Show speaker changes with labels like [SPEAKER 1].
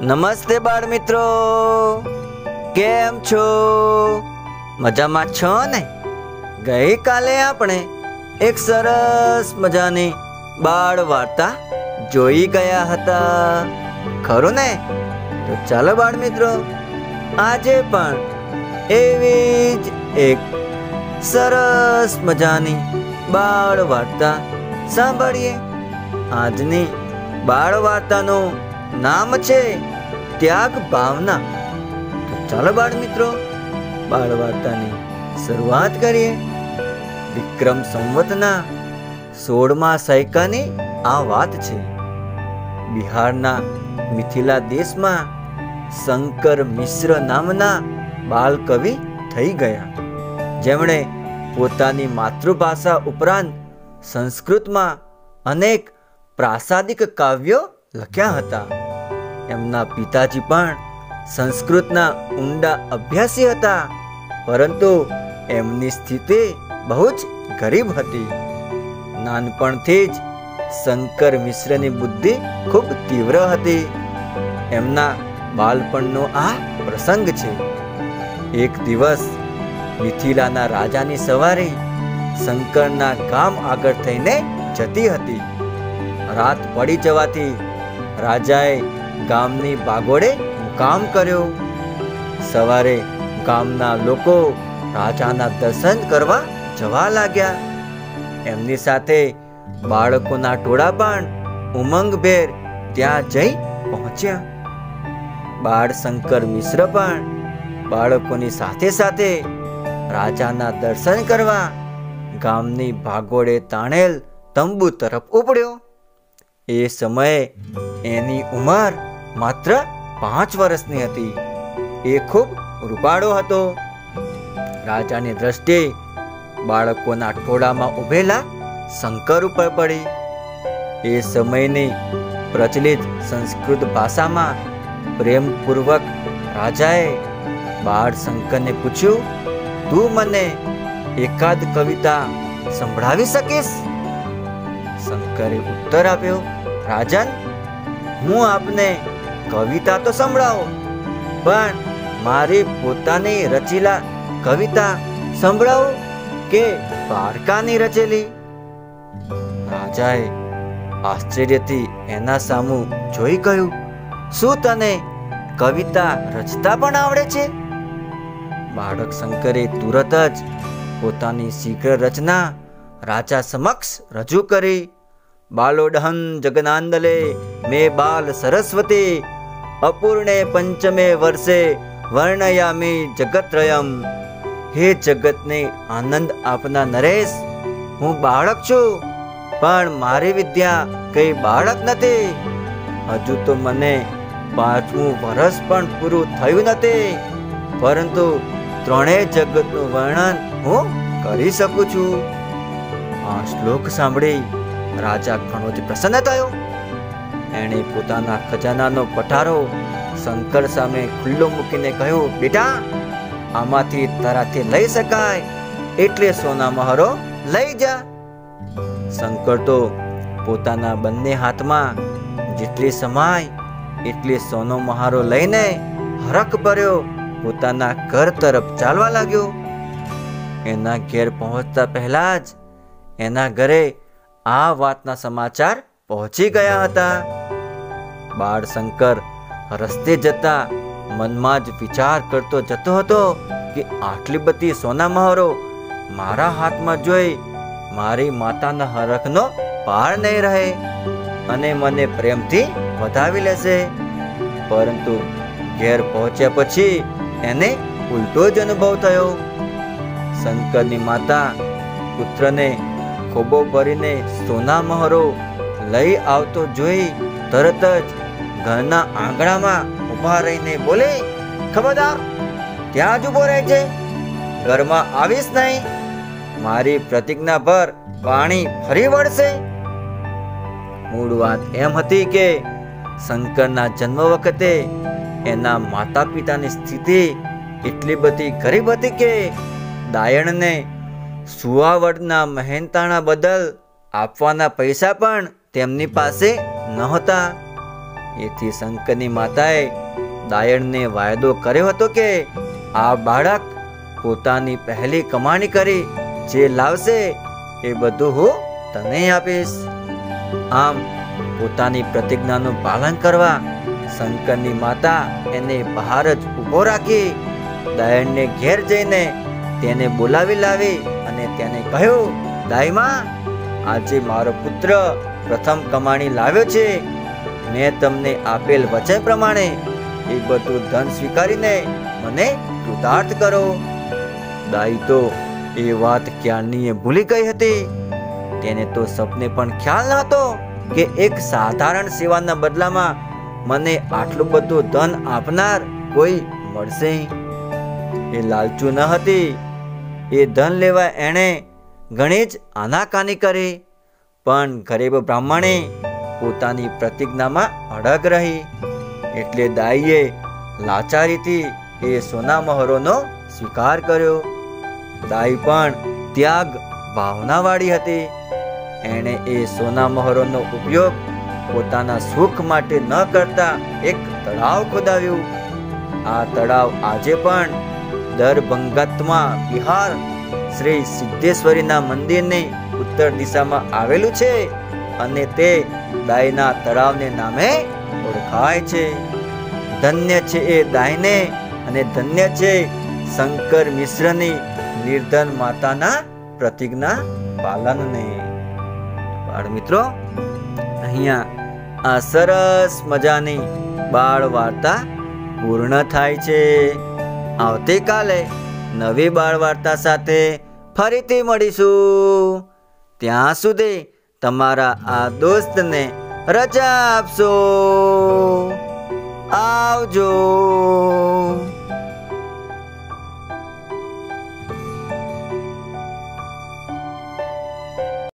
[SPEAKER 1] નમસ્તે બાળ મિત્રો. કેમ છો? મજામાં છો ને? ગઈકાલે આપણે એક સરસ મજાની બાળ વાર્તા જોઈ ગયા હતા. ખરું ને? તો ચાલો બાળ મિત્રો, આજે પણ એવી જ એક સરસ મજાની બાળ વાર્તા સાંભળીએ આજની બાળ વાર્તાનું નામ છે ત્યાગ ભાવના. તો ચાલો બાળ મિત્રો બાળ વાર્તાની શરૂઆત કરીએ. વિક્રમ સંવતના સોળમા સૈકાની આ વાત છે. બિહારના મિથિલા દેશમાં શંકર મિશ્ર નામના બાલ કવિ થઈ ગયા. જેમણે પોતાની માતૃભાષા ઉપરાંત સંસ્કૃતમાં અનેક પ્રાસાદિક કાવ્યો લખ્યા હતા. એમના પિતાજી પણ સંસ્કૃતના ઊંડા અભ્યાસી હતા, પરંતુ એમની સ્થિતિ બહુ જ ગરીબ હતી. નાનપણથી જ શંકર મિશ્રની બુદ્ધિ ખૂબ તીવ્ર હતી. એમના બાળપણનો આ પ્રસંગ છે. એક દિવસ મિથિલાના રાજાની સવારી શંકરના ગામ આગળ થઈને જતી હતી. રાત પડી જવાથી રાજાએ ગામની બાગોડે મુકામ કર્યો. સવારે ગામના લોકો રાજાના દર્શન કરવા જવા લાગ્યા. એમની સાથે બાળકોના ટોળા પણ ઉમંગભેર ત્યાં જઈ પહોંચ્યા. બાળ શંકર મિશ્ર પણ બાળકોની સાથે સાથે રાજાના દર્શન કરવા ગામની ભાગોળે તાણેલ તંબુ તરફ ઉપડ્યો. એ સમયે એની ઉંમર માત્ર પાંચ વર્ષની હતી. એ ખૂબ રૂપાળો હતો. રાજાની દ્રષ્ટિ બાળકોના ટોળામાં ઉભેલા શંકર ઉપર પડી. એ સમયની પ્રચલિત સંસ્કૃત ભાષામાં પ્રેમપૂર્વક રાજાએ બાળ શંકરને પૂછ્યું, તું મને એકાદ કવિતા સંભળાવી શકીશ? શંકરે ઉત્તર આપ્યો રાજન હું આપને કવિતા તો સંભળાવો, પણ મારી પોતાની રચેલા કવિતા સંભળાવો કે બાળકાની રચેલી? રાજાએ આશ્ચર્યથી એના સામું જોઈ કહ્યું, શું તને કવિતા રચતા પણ આવડે છે? બાળક શંકરે તુરત જ પોતાની શીઘ્ર રચના રાજા સમક્ષ રજૂ કરી. બાલોડહન જગનાંદલે, મે બાલ સરસ્વતી, અપૂર્ણે પંચમે વર્ષે વર્ણયામી જગત્રયમ. હે જગતને આનંદ આપના નરેશ, હું બાળક છું, પણ મારી વિદ્યા કઈ બાળક નથી. હજુ તો મને પાંચમું વર્ષ પણ પૂરું થયું નથી, પરંતુ ત્રણેય જગતનું વર્ણન હું કરી શકું છું. આ શ્લોક સાંભળી રાજા ઘણો જ પ્રસન્ન થયો. એણે પોતાના ખજાનાનો પટારો શંકર સામે ખુલ્લો મૂકીને કહ્યું, બેટા, આમાંથી તારાથી લઈ શકાય. એટલે સોના મહારો લઈ જા. શંકર તો પોતાના બંને હાથમાં જેટલી સમાય, એટલી સોનો મહારો લઈને હરખ ભર્યો, પોતાના ઘર તરફ ચાલવા લાગ્યો. એના ઘેર પહોંચતા પહેલા જ એના ઘરે આ વાતના સમાચાર પહોંચી ગયા હતા. બાળ શંકર રસ્તે જતા મનમાં જ વિચાર કરતો જતો હતો કે આટલી બધી સોના મહોરો મારા હાથમાં જોઈ મારી માતાના હરખનો પાર નહીં રહે અને મને પ્રેમથી વધાવી લેશે. પરંતુ ઘેર પહોંચ્યા પછી એને ઉલટો જ અનુભવ થયો. શંકરની માતા પુત્રને ખોબો ભરીને સોના મહોરો લઈ આવતો જોઈ તરત જ ઘરના આંગણામાં ઊભા રહીને બોલે, ખબરદાર, ત્યાં જ ઊભો રહે છે. ઘરમાં આવીશ નહીં. મારી પ્રતિજ્ઞા પર પાણી ફરી વળશે. મૂળ વાત એમ હતી કે શંકરના જન્મ વખતે એના માતા પિતાની સ્થિતિ એટલી બધી ગરીબ હતી કે દાયણને સુવાવડના મહેનતાણા બદલ આપવાના પૈસા પણ તેમની પાસે નહોતા. એથી શંકરની માતાએ દાયણને વાયદો કર્યો હતો કે આ બાળક પોતાની પહેલી કમાણી કરી જે લાવશે એ બધું હું તને આપીશ. આમ પોતાની પ્રતિજ્ઞાનું પાલન કરવા શંકરની માતા એને બહાર જ ઊભો રાખી દાયણને ઘેર જઈને તેને બોલાવી લાવી અને તેને કહ્યું, દાઈમાં, આજે મારો પુત્ર પ્રથમ કમાણી લાવ્યો છે. મેં તમને આપેલ વચન પ્રમાણે એ બધું ધન સ્વીકારીને મને કૃતાર્થ કરો. દાઈ તો એ વાત ક્યારની ભૂલી ગઈ હતી. તેને તો સપને પણ ખ્યાલ નહોતો કે એક સાધારણ સેવાના બદલામાં મને આટલું બધું ધન આપનાર કોઈ મળશે. એ લાલચુ ન હતી. એ ધન લેવા એણે ઘણી જ આનાકાની કરી. પણ ગરીબ બ્રાહ્મણે પોતાની પ્રતિજ્ઞામાં અડગ રહી. એટલે દાઈએ લાચારીથી એ સોના મહોરોનો સ્વીકાર કર્યો. દાઈ પણ ત્યાગ ભાવનાવાળી હતી. એણે એ સોના મહોરોનો ઉપયોગ પોતાના સુખ માટે ન કરતા એક તળાવ ખોદાવ્યું. આ તળાવ આજે પણ દરભંગતમાં બિહાર શ્રી સિદ્ધેશ્વરીના મંદિરની ઉત્તર દિશામાં આવેલું છે અને તે દાયના તળાવને નામે ઓળખાય છે. ધન્ય છે એ દાયને અને ધન્ય છે શંકર મિશ્રની નિર્ધન માતાના પ્રતિજ્ઞા પાલનને. બાળ મિત્રો, અહીંયા આ સરસ મજાની બાળ વાર્તા પૂર્ણ થાય છે. આવતીકાલે નવી બાળ વાર્તા સાથે ફરીથી મળીશું. ત્યાં સુધી તમારા આ દોસ્તને રજા આપશો. આવજો.